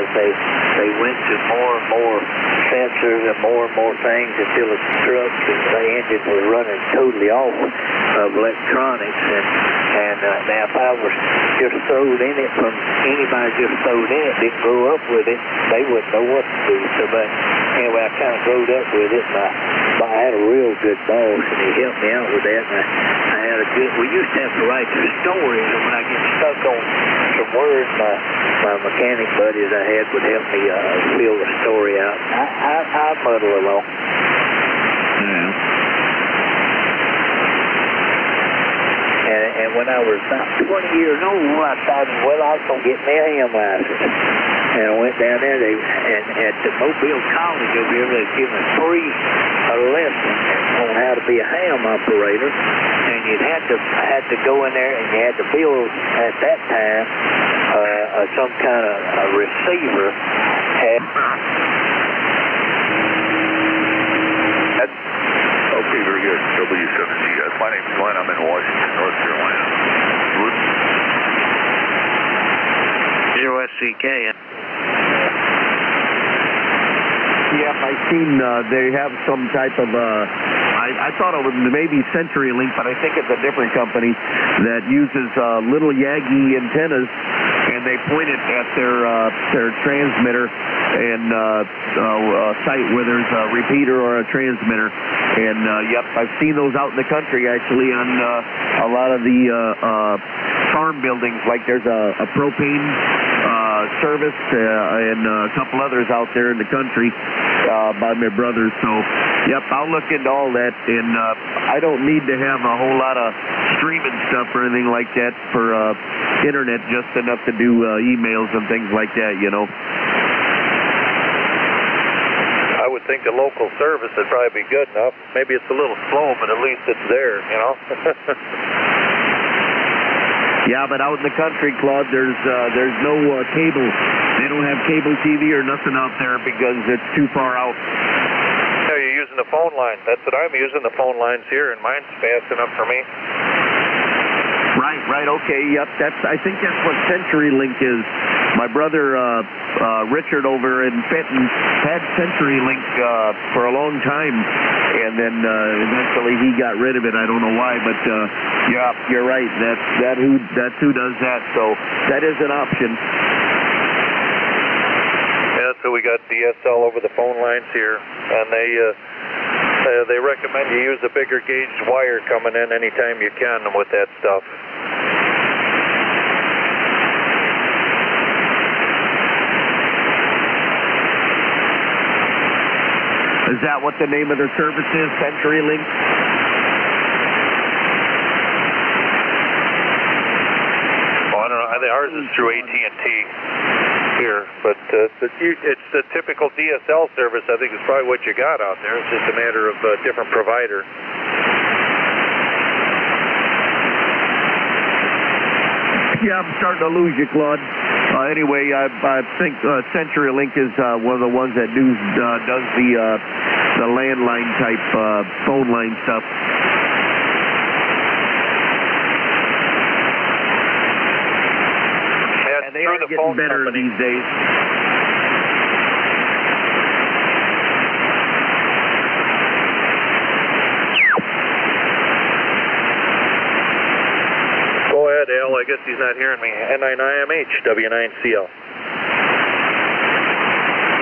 as they they went to more and more sensors and more and more things until the trucks and the engines were running totally off of electronics. And and uh, now if I was just thrown in it from anybody just thrown in it, didn't grow up with it, they wouldn't know what to do. So, but anyway, I kind of growed up with it, and I, I had a real good boss, and he helped me out with that. And I, I had a good. We used to have to write the stories, and when I get stuck on some words, my my mechanic buddies I had would help me uh, fill the story out. I I, I muddle along. Yeah. And, and when I was about 20 years old, I thought, well, I was going to get me a ham license. And I went down there, they, and at the Mobile College over here, they give us free a lesson on how to be a ham operator. And you had to had to go in there and you had to build at that time uh, uh, some kind of a receiver. And, Okay, very good. W7GS. My name's Glenn. I'm in Washington, North Carolina. USCK. Yep, I seen uh, they have some type of. Uh, I, I thought it was maybe CenturyLink, but I think it's a different company that uses uh, little Yagi antennas, and they point it at their uh, their transmitter and uh, uh, site where there's a repeater or a transmitter. And uh, yep, I've seen those out in the country actually on uh, a lot of the uh, uh, farm buildings. Like there's a, a propane service uh, and uh, a couple others out there in the country uh, by my brothers. So, yep, I'll look into all that. And uh, I don't need to have a whole lot of streaming stuff or anything like that for uh, internet, just enough to do uh, emails and things like that, you know. I would think the local service would probably be good enough. Maybe it's a little slow, but at least it's there, you know? Yeah, but out in the country, Claude, there's uh, there's no uh, cable. They don't have cable TV or nothing out there because it's too far out. yeah, you're using the phone line. That's what I'm using, the phone lines here, and mine's fast enough for me. Right, right, okay, yep. That's I think that's what CenturyLink is. My brother uh, uh, Richard over in Fenton had CenturyLink uh, for a long time, and then uh, eventually he got rid of it. I don't know why, but uh, yeah, you're right. That's that who that's who does that. So that is an option. Yeah, so we got DSL over the phone lines here, and they uh, uh, they recommend you use a bigger gauge wire coming in anytime you can with that stuff. Is that what the name of their service is? CenturyLink. Well, I don't know. I think ours is through AT&T here, but uh, it's, it's the typical DSL service. I think is probably what you got out there. It's just a matter of a different provider. Yeah, I'm starting to lose you, Claude. Uh, anyway, I, I think uh, CenturyLink is uh, one of the ones that do uh, does the uh, the landline type uh, phone line stuff. And they are the getting phone better company. these days. Go ahead, Al. I guess he's not hearing me. N9IMH, W9CL.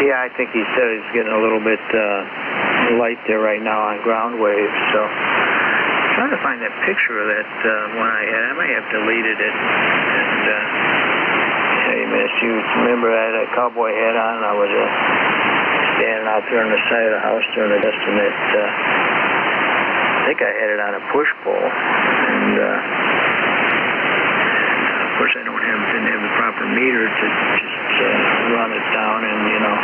Yeah, I think he said he's getting a little bit uh, light there right now on ground waves. So I'm trying to find that picture of that uh, one I had. I may have deleted it. And uh, hey, miss, you remember I had a cowboy hat on? I was uh, standing out there on the side of the house during the and. Uh, I think I had it on a push pole, and. Uh, course, I don't have didn't have the proper meter to just uh, run it down and you know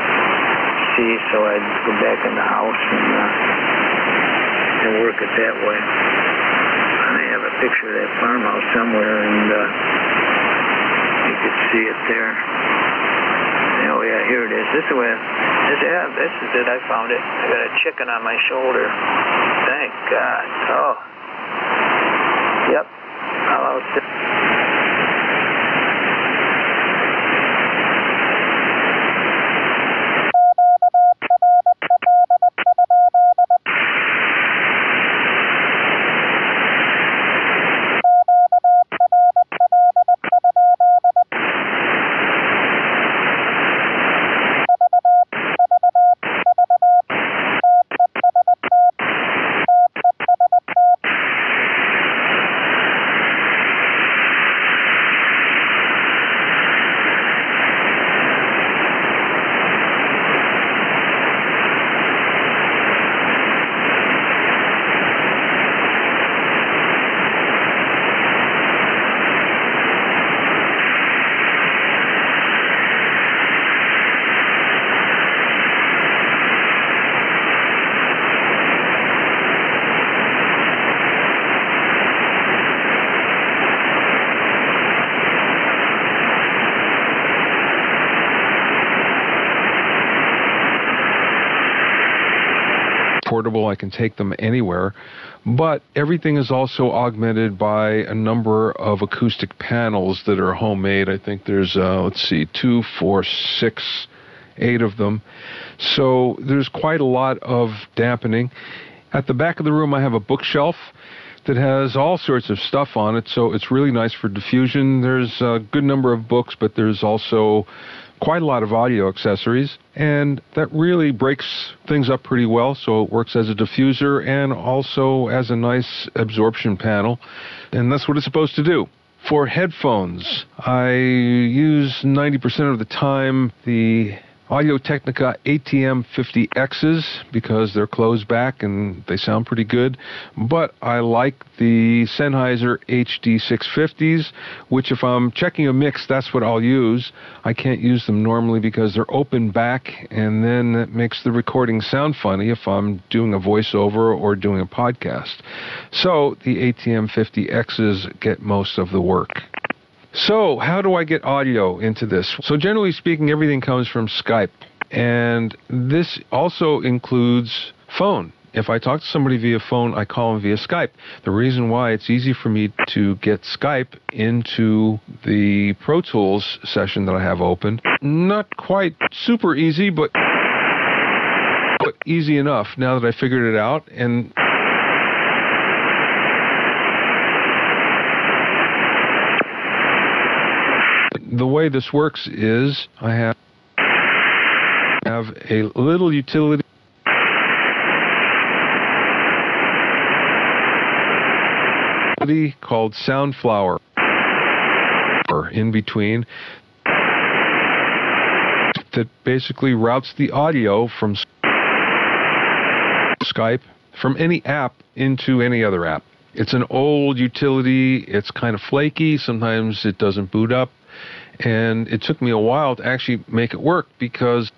see. So I'd go back in the house and uh, and work it that way. I have a picture of that farmhouse somewhere, and uh, you could see it there. Oh yeah, here it is. This is where. This, yeah, this is it. I found it. I got a chicken on my shoulder. Thank God. Oh. Yep. I'll out portable. I can take them anywhere. But everything is also augmented by a number of acoustic panels that are homemade. I think there's, uh, let's see, two, four, six, eight of them. So there's quite a lot of dampening. At the back of the room, I have a bookshelf that has all sorts of stuff on it, so it's really nice for diffusion. There's a good number of books, but there's also quite a lot of audio accessories, and that really breaks things up pretty well. So it works as a diffuser and also as a nice absorption panel, and that's what it's supposed to do. For headphones, I use 90% of the time the Audio Technica ATM 50Xs because they're closed back and they sound pretty good. But I like the Sennheiser HD 650s, which if I'm checking a mix, that's what I'll use. I can't use them normally because they're open back and then it makes the recording sound funny if I'm doing a voiceover or doing a podcast. So the ATM 50Xs get most of the work. So, how do I get audio into this? So, generally speaking, everything comes from Skype. And this also includes phone. If I talk to somebody via phone, I call them via Skype. The reason why it's easy for me to get Skype into the Pro Tools session that I have open, not quite super easy, but, but easy enough now that I figured it out. And the way this works is I have have a little utility called Soundflower or in between that basically routes the audio from Skype from any app into any other app. It's an old utility. It's kind of flaky. Sometimes it doesn't boot up. And it took me a while to actually make it work because